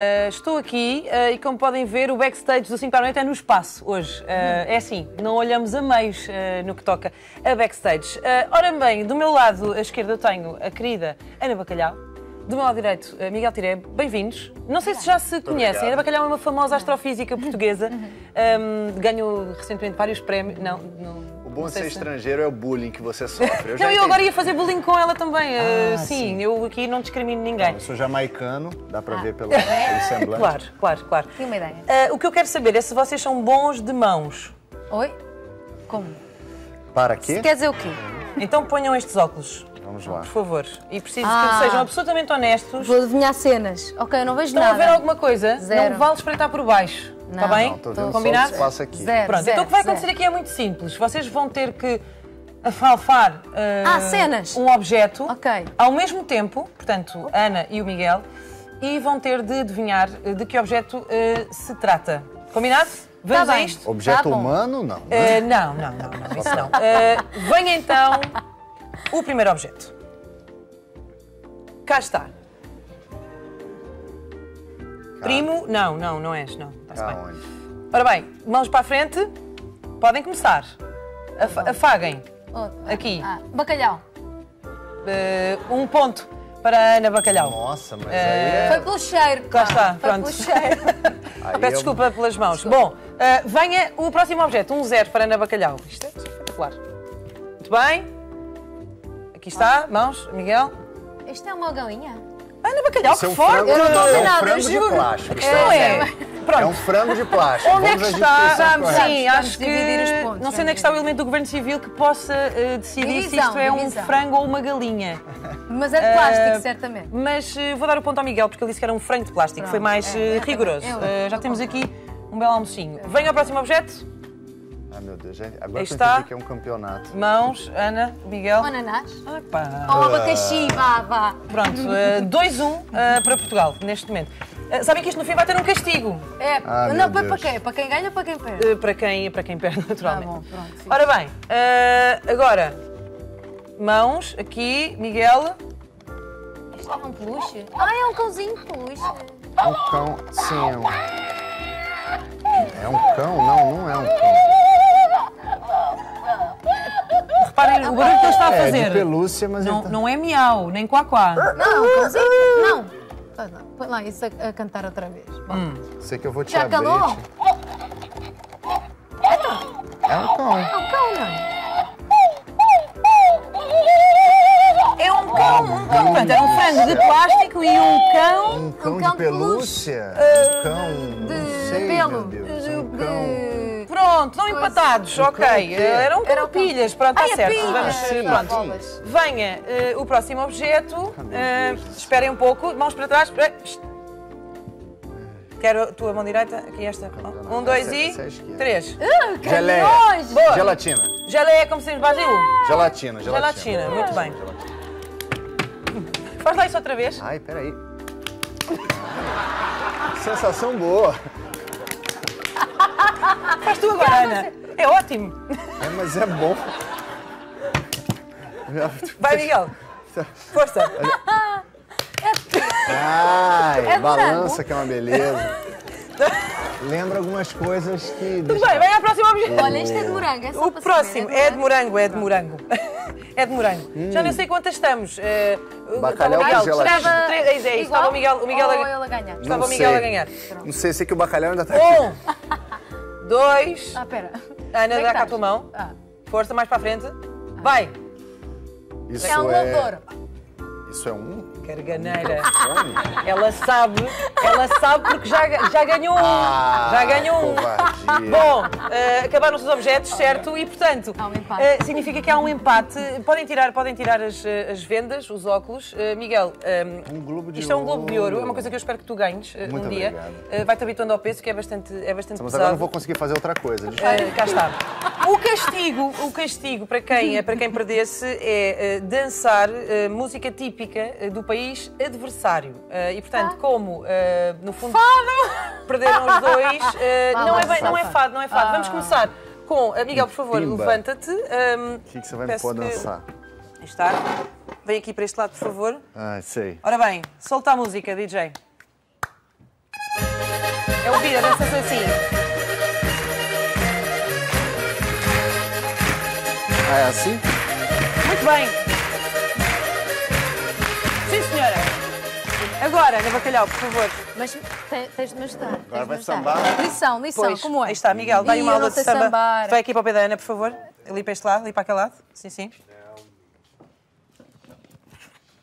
Uh, estou aqui uh, e, como podem ver, o backstage do 5 para a noite é no espaço hoje. Uh, é assim, não olhamos a meios no que toca a backstage. ora bem, do meu lado à esquerda eu tenho a querida Ana Bacalhau. Do meu lado direito, Miguel Tiré, bem-vindos. Não sei se já se conhecem. Ana Bacalhau é uma famosa astrofísica portuguesa. Um, ganhou recentemente vários prémios. Não, não bom ser estrangeiro é o bullying que você sofre. Eu não, eu agora ia fazer bullying com ela também. Ah, uh, sim, sim, eu aqui não discrimino ninguém. Não, eu sou jamaicano, dá para ah. ver pelo, pelo semblante. Claro, claro, claro. Tenho uma ideia. Uh, o que eu quero saber é se vocês são bons de mãos. Oi? Como? Para quê? Se quer dizer o quê? Então ponham estes óculos. Vamos lá. Por favor. E preciso ah. que sejam absolutamente honestos. Vou adivinhar cenas. Ok, eu não vejo Estão nada. Estão a ver alguma coisa? Zero. Não vale espreitar por baixo. Está bem? Não, estou vendo Combinado? Só aqui. Zero, Pronto, zero, então o que vai zero. acontecer aqui é muito simples. Vocês vão ter que afalfar uh, ah, cenas. um objeto okay. ao mesmo tempo, portanto, Ana e o Miguel, e vão ter de adivinhar uh, de que objeto uh, se trata. Combinado? Vamos tá a isto? Objeto tá humano, não. Né? não, não, não, não, isso não. venha então o primeiro objeto. Cá está. Primo, não, não, não és, não. Está-se bem. Onde? Ora bem, mãos para a frente, podem começar. Af afaguem. Aqui. Ah, bacalhau. Uh, um ponto para a Ana Bacalhau. Nossa, mas aí é... Foi pelo cheiro. Cá está, Foi pronto. pelo cheiro. Peço eu... desculpa pelas mãos. Desculpa. Bom, uh, venha o próximo objeto, um zero para a Ana Bacalhau. Isto é espetacular. Muito bem. Aqui está, mãos, Miguel. Isto é uma galinha? Ana Bacalhau, Isso que é um forte! Eu não estou a é nada, um frango de plástico. Questão é... Pronto. É um frango de plástico. Onde é que está? Sim, acho que. Pontos, não sei onde é que está o elemento do Governo Civil que possa uh, decidir divisão, se isto é divisão. um frango ou uma galinha. Mas é de plástico, uh, certamente. Mas uh, vou dar o ponto ao Miguel, porque ele disse que era um frango de plástico. Pronto, Foi mais é, é, rigoroso. É, já temos aqui um belo almocinho. Venha ao próximo objeto. Ah, meu Deus, agora está. que é um campeonato. Mãos, Ana, Miguel. Um ananás. Ah, pá. Um abacaxi, vá, vá. Pronto, 2-1 um, para Portugal, neste momento. Uh, sabem que isto no fim vai ter um castigo. É, ah, não, para, para quem? Para quem ganha ou para quem perde? Uh, para, quem, para quem perde, naturalmente. Ah, bom, pronto, Ora bem, uh, agora, mãos, aqui, Miguel. Isto é um peluche? Ah, é um cãozinho de peluche. Um cão, sim, é um... É um cão? Não, não é um cão. Reparem o barulho que ele está a fazer. É de pelúcia, mas não, tá... não é miau, nem quá-quá. Não, não. Põe lá isso a, a cantar outra vez. Hum. Sei que eu vou te Já abrir. calou? É um cão. É um cão, não. É um cão, um cão. Portanto, era um frango de plástico e um cão. Um cão, um cão de pelúcia? Uh, um cão. De não sei, pelo. Meu Deus, um cão. Pronto, estão empatados, ok. Eram Era o pilhas, pronto, está Ai, certo. pilhas. Vamos, Sim, pronto. Venha uh, o próximo objeto. Uh, esperem um pouco, mãos para trás. Quero a tua mão direita, aqui esta. Um, dois e três. Uh, Geleia. Boa. Gelatina. Geleia como se diz Brasil. Gelatina, gelatina. Gelatina, muito bem. Faz lá isso outra vez. Ai, peraí. Sensação boa. Faz tu agora, Ana. É ótimo. É, mas é bom. Vai, Miguel. Força. Ai, É balança que é uma beleza. Lembra algumas coisas que. Tudo bem, vem ao próximo objeto. Olha, isto é de morango. É só O para próximo saber, é de morango, é de morango. É de morango. Já não sei quantas estamos. Eh, Bacalhau com Miguel, gelatina. estava, é estava o Miguel, o Miguel a, estava Não o Miguel sei. a ganhar. Não sei, sei que o bacalhau ainda tá aqui. Um, dois, Ah, pera. Ana, é dá cá a estás? tua mão. Ah. Força, mais para a frente. Vai. Isso É um de ouro. Isso é um Carganeira. Ela sabe, ela sabe porque já, já ganhou um. Ah, já ganhou um. covardia. Bom, eh, acabaram os objetos, certo? E portanto, Há um empate. eh, significa que há um empate. Podem tirar, podem tirar as, eh, as vendas, os óculos. Eh, Miguel, Um globo de isto é um globo de ouro, é uma coisa que eu espero que tu ganhes Muito um dia. obrigado. Vai-te habituando ao peso, que é bastante, é bastante Mas pesado. agora não vou conseguir fazer outra coisa. Cá está. O castigo, o castigo para quem, para quem perdesse é eh, dançar eh, música típica eh, do país adversário. Eh, e portanto, como eh, no fundo perderam os dois, não, é bem- não é fado, não é fado. Vamos começar com. Miguel, por favor, levanta-te. Ehm, O que, que você vai me pôr que- dançar? Está. Vem aqui para este lado, por favor. Ah, sei. Ora bem, solta a música, DJ. querida, dança-se assim. Ah, é assim? Muito bem. Sim, senhora. Agora, Ana Bacalhau, por favor. Mas te- tens de me ajudar. tens de vai ajudar. sambar. Lição, lição, Pois, como é? Aí está, Miguel, dá-lhe Ih, uma eu aula não de sei samba. sambar. Vai aqui para o pé da Ana, por favor. Ali para este lado, ali para aquele lado. Sim, sim.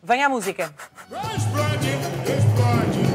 Vem à música. Rise